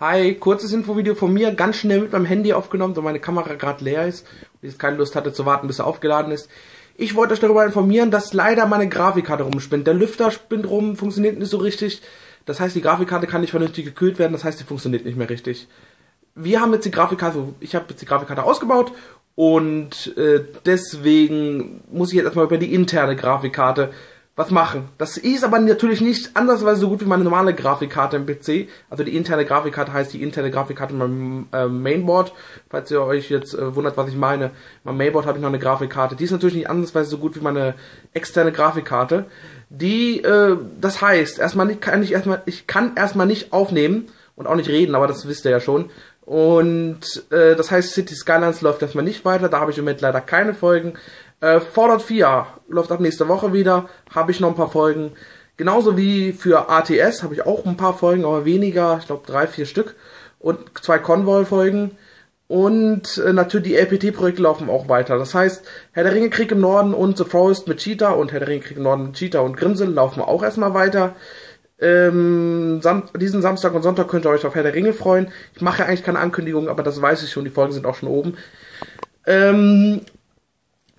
Hi, kurzes Infovideo von mir, ganz schnell mit meinem Handy aufgenommen, da meine Kamera gerade leer ist und ich jetzt keine Lust hatte zu warten, bis er aufgeladen ist. Ich wollte euch darüber informieren, dass leider meine Grafikkarte rumspinnt. Der Lüfter spinnt rum, funktioniert nicht so richtig. Das heißt, die Grafikkarte kann nicht vernünftig gekühlt werden, das heißt, die funktioniert nicht mehr richtig. Wir haben jetzt die Grafikkarte, ich habe jetzt die Grafikkarte ausgebaut und äh, deswegen muss ich jetzt erstmal über die interne Grafikkarte was machen. Das ist aber natürlich nicht andersweise so gut wie meine normale Grafikkarte im PC. Also die interne Grafikkarte heißt die interne Grafikkarte in meinem äh, Mainboard. Falls ihr euch jetzt äh, wundert, was ich meine. In meinem Mainboard habe ich noch eine Grafikkarte. Die ist natürlich nicht andersweise so gut wie meine externe Grafikkarte. Die, äh, das heißt, erstmal nicht, kann ich erstmal, ich kann erstmal nicht aufnehmen und auch nicht reden, aber das wisst ihr ja schon. Und äh, das heißt, City Skylines läuft erstmal nicht weiter. Da habe ich im Moment leider keine Folgen. Äh, Fallout 4 läuft ab nächste Woche wieder. Habe ich noch ein paar Folgen. Genauso wie für ATS habe ich auch ein paar Folgen, aber weniger. Ich glaube drei, vier Stück. Und zwei Convoy-Folgen. Und äh, natürlich die LPT-Projekte laufen auch weiter. Das heißt, Herr der Ringe Krieg im Norden und The Forest mit Cheetah und Herr der Ringe Krieg im Norden mit Cheetah und Grimsel laufen auch erstmal weiter. Ähm, Sam diesen Samstag und Sonntag könnt ihr euch auf Herr der Ringe freuen. Ich mache ja eigentlich keine Ankündigung, aber das weiß ich schon. Die Folgen sind auch schon oben. Ähm,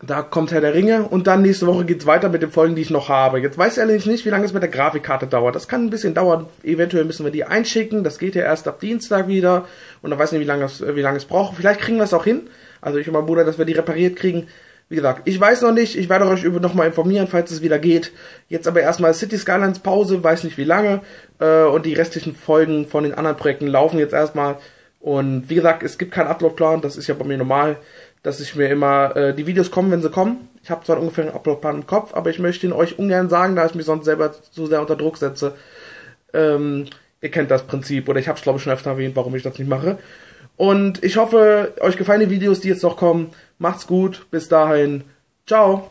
da kommt Herr der Ringe und dann nächste Woche geht's weiter mit den Folgen, die ich noch habe. Jetzt weiß ich allerdings nicht, wie lange es mit der Grafikkarte dauert. Das kann ein bisschen dauern. Eventuell müssen wir die einschicken. Das geht ja erst ab Dienstag wieder. Und dann weiß ich nicht, wie lange es, wie lange es braucht. Vielleicht kriegen wir es auch hin. Also ich und mein Bruder, dass wir die repariert kriegen. Wie gesagt, ich weiß noch nicht. Ich werde euch über nochmal informieren, falls es wieder geht. Jetzt aber erstmal City Skylines Pause, weiß nicht wie lange. Äh, und die restlichen Folgen von den anderen Projekten laufen jetzt erstmal. Und wie gesagt, es gibt keinen Uploadplan. Das ist ja bei mir normal dass ich mir immer, äh, die Videos kommen, wenn sie kommen. Ich habe zwar ungefähr einen Uploadplan im Kopf, aber ich möchte ihn euch ungern sagen, da ich mich sonst selber zu sehr unter Druck setze. Ähm, ihr kennt das Prinzip, oder ich habe es glaube ich schon öfter erwähnt, warum ich das nicht mache. Und ich hoffe, euch gefallen die Videos, die jetzt noch kommen. Macht's gut, bis dahin. Ciao.